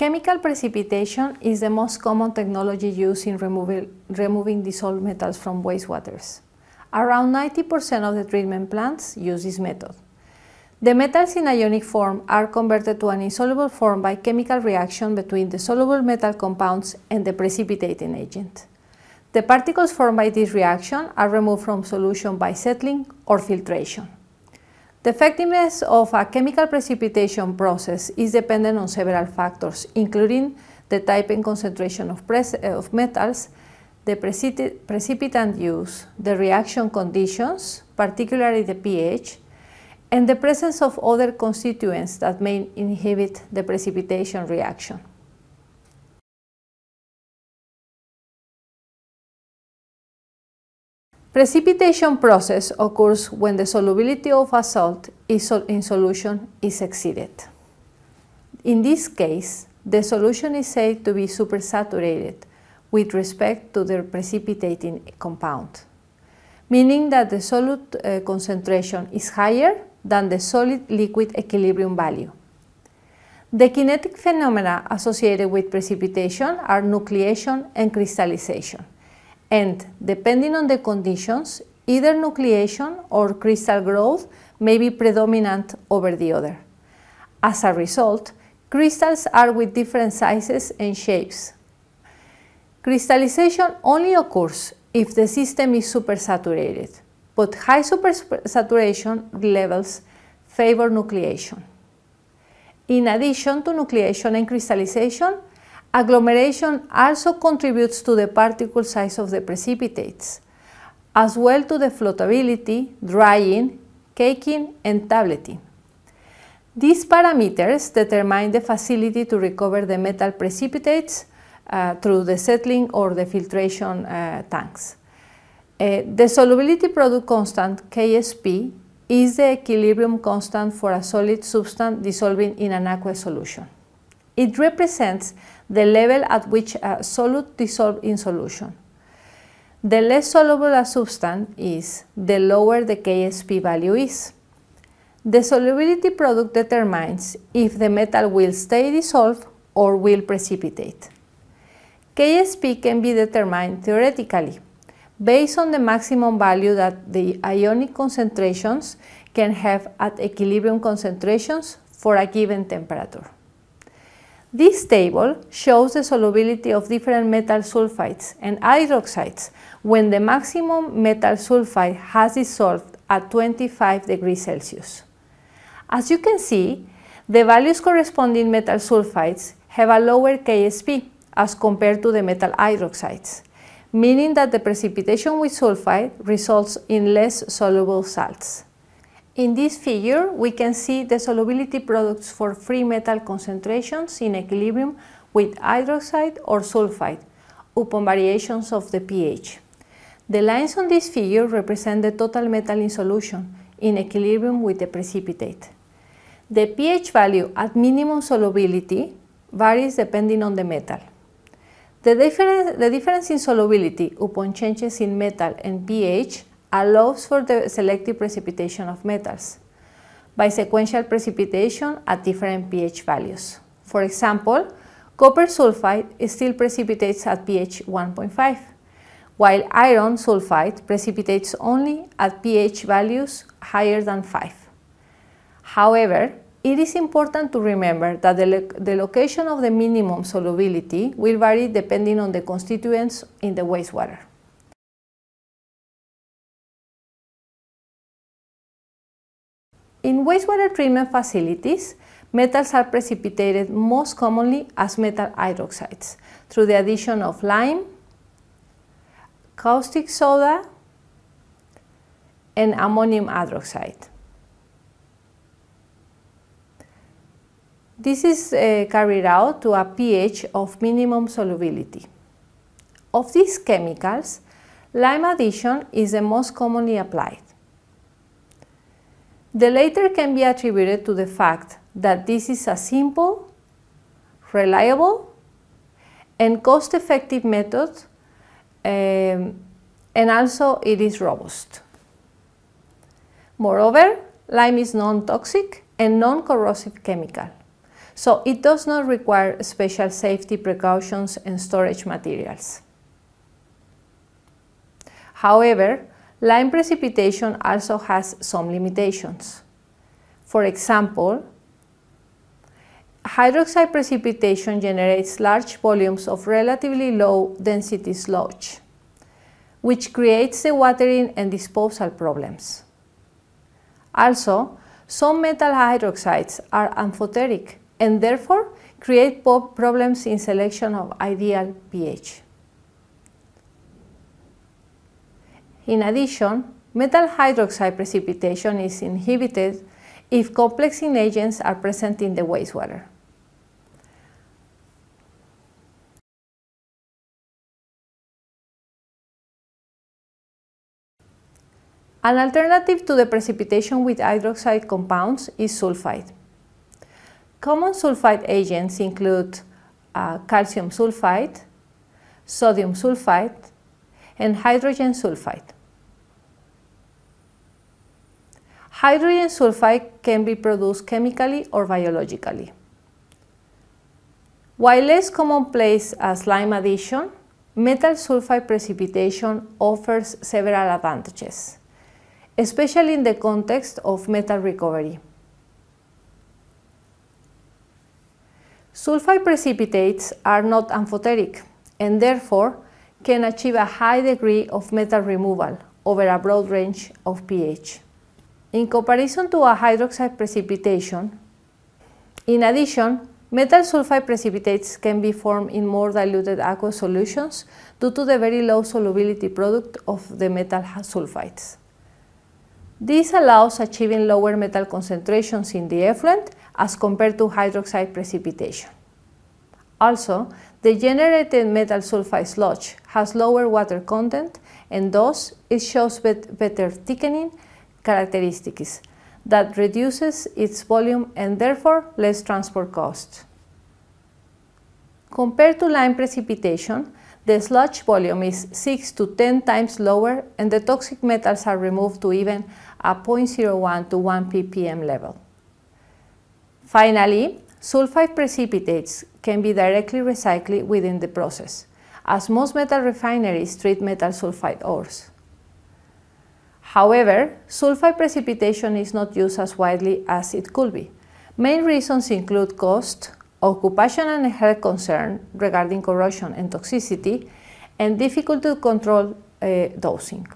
Chemical precipitation is the most common technology used in removing, removing dissolved metals from wastewaters. Around 90% of the treatment plants use this method. The metals in ionic form are converted to an insoluble form by chemical reaction between the soluble metal compounds and the precipitating agent. The particles formed by this reaction are removed from solution by settling or filtration. The effectiveness of a chemical precipitation process is dependent on several factors, including the type and concentration of, eh, of metals, the precipitant use, the reaction conditions, particularly the pH, and the presence of other constituents that may inhibit the precipitation reaction. Precipitation process occurs when the solubility of a salt in solution is exceeded. In this case, the solution is said to be supersaturated with respect to the precipitating compound, meaning that the solute uh, concentration is higher than the solid liquid equilibrium value. The kinetic phenomena associated with precipitation are nucleation and crystallization and depending on the conditions, either nucleation or crystal growth may be predominant over the other. As a result, crystals are with different sizes and shapes. Crystallization only occurs if the system is supersaturated, but high supersaturation levels favor nucleation. In addition to nucleation and crystallization, Agglomeration also contributes to the particle size of the precipitates, as well to the floatability, drying, caking, and tableting. These parameters determine the facility to recover the metal precipitates uh, through the settling or the filtration uh, tanks. Uh, the solubility product constant, KSP, is the equilibrium constant for a solid substance dissolving in an aqueous solution. It represents the level at which a solute dissolves in solution. The less soluble a substance is, the lower the KSP value is. The solubility product determines if the metal will stay dissolved or will precipitate. KSP can be determined theoretically based on the maximum value that the ionic concentrations can have at equilibrium concentrations for a given temperature. This table shows the solubility of different metal sulfides and hydroxides when the maximum metal sulfide has dissolved at 25 degrees Celsius. As you can see, the values corresponding metal sulfides have a lower KSP as compared to the metal hydroxides, meaning that the precipitation with sulfide results in less soluble salts. In this figure, we can see the solubility products for free metal concentrations in equilibrium with hydroxide or sulfide upon variations of the pH. The lines on this figure represent the total metal in solution in equilibrium with the precipitate. The pH value at minimum solubility varies depending on the metal. The, difference, the difference in solubility upon changes in metal and pH allows for the selective precipitation of metals by sequential precipitation at different pH values. For example, copper sulfide still precipitates at pH 1.5, while iron sulfide precipitates only at pH values higher than 5. However, it is important to remember that the, lo the location of the minimum solubility will vary depending on the constituents in the wastewater. In wastewater treatment facilities, metals are precipitated most commonly as metal hydroxides through the addition of lime, caustic soda, and ammonium hydroxide. This is uh, carried out to a pH of minimum solubility. Of these chemicals, lime addition is the most commonly applied. The latter can be attributed to the fact that this is a simple, reliable, and cost-effective method, um, and also it is robust. Moreover, lime is non-toxic and non-corrosive chemical. so it does not require special safety precautions and storage materials. However, lime precipitation also has some limitations. For example, hydroxide precipitation generates large volumes of relatively low density sludge, which creates dewatering and disposal problems. Also, some metal hydroxides are amphoteric and therefore create problems in selection of ideal pH. In addition, metal hydroxide precipitation is inhibited if complexing agents are present in the wastewater. An alternative to the precipitation with hydroxide compounds is sulfide. Common sulfide agents include uh, calcium sulfide, sodium sulfide, and hydrogen sulfide. Hydrogen sulfide can be produced chemically or biologically. While less commonplace as lime addition, metal sulfide precipitation offers several advantages especially in the context of metal recovery. Sulfide precipitates are not amphoteric and therefore can achieve a high degree of metal removal over a broad range of pH. In comparison to a hydroxide precipitation, in addition, metal sulfide precipitates can be formed in more diluted aqueous solutions due to the very low solubility product of the metal sulfides. This allows achieving lower metal concentrations in the effluent as compared to hydroxide precipitation. Also, the generated metal sulfide sludge has lower water content and thus it shows better thickening characteristics that reduces its volume and therefore less transport costs. Compared to lime precipitation, the sludge volume is 6 to 10 times lower and the toxic metals are removed to even a 0.01 to 1 ppm level. Finally, sulfide precipitates can be directly recycled within the process, as most metal refineries treat metal sulfide ores. However, sulfide precipitation is not used as widely as it could be. Main reasons include cost, occupational and health concern regarding corrosion and toxicity, and difficult to control uh, dosing.